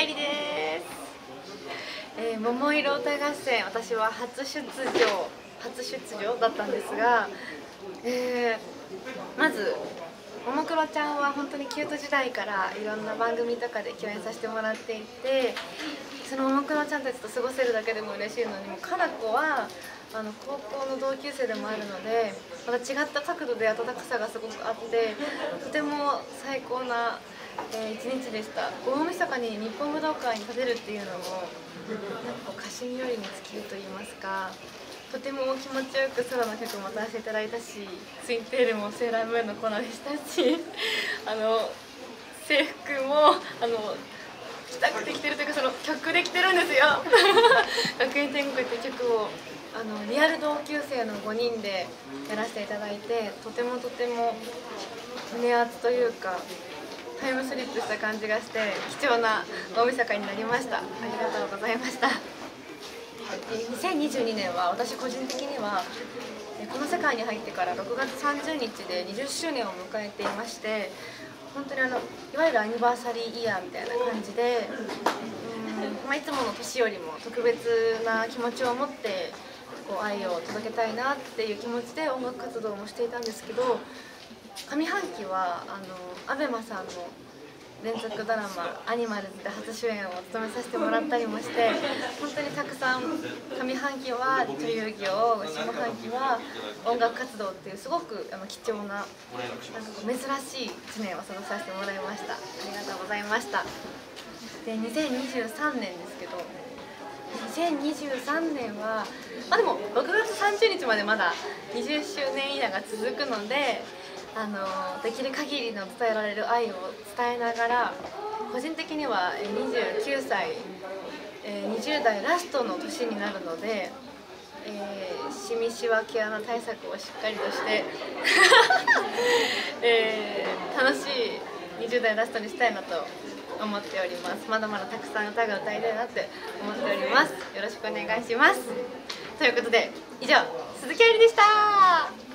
愛理です。えー、桃色歌合戦私は初出場初出場だったんですが、えー、まずももクロちゃんは本当にキュート時代からいろんな番組とかで共演させてもらっていてそのももクロちゃんたちと過ごせるだけでも嬉しいのにもかな子はあの高校の同級生でもあるのでまた違った角度で温かさがすごくあってとても最高な、えー、一日でした。大晦日に日本武道館に立てるっていうのもなんか家臣よりに尽きると言いますかとても気持ちよく空の曲も歌わせていただいたしツインテールもセーラームーンのコーナーでしたし あの制服もあの着たくて着てるというかその曲で着てるんですよ。学園天国っていう曲をあのリアル同級生の5人でやらせていただいてとてもとても胸熱というかタイムスリップした感じがして貴重な大晦日になりました。ありがとうございました。2022年は私個人的にはこの世界に入ってから6月30日で20周年を迎えていまして本当にあのいわゆるアニバーサリーイヤーみたいな感じでうん、まあ、いつもの年よりも特別な気持ちを持ってこう愛を届けたいなっていう気持ちで音楽活動もしていたんですけど上半期はあの ABEMA さんの連続ドラマ「アニマルズ」で初主演を務めさせてもらったりもして本当にたくさん上半期は女優業下半期は音楽活動っていうすごくあの貴重ななんかこう珍しい1年を過ごさせてもらいました。ありがとうございました。で2023年ですけど2023年はまあでも6月30日までまだ20周年イヤーが続くのであのできる限りの伝えられる愛を伝えながら個人的には29歳、20代ラストの年になるので、えー、シミシワ毛穴対策をしっかりとして、えー、楽しい20代ラストにしたいなと思っております。まだまだたくさん歌が歌いたいなって思っております。よろしくお願いします。ということで以上鈴木愛理でした。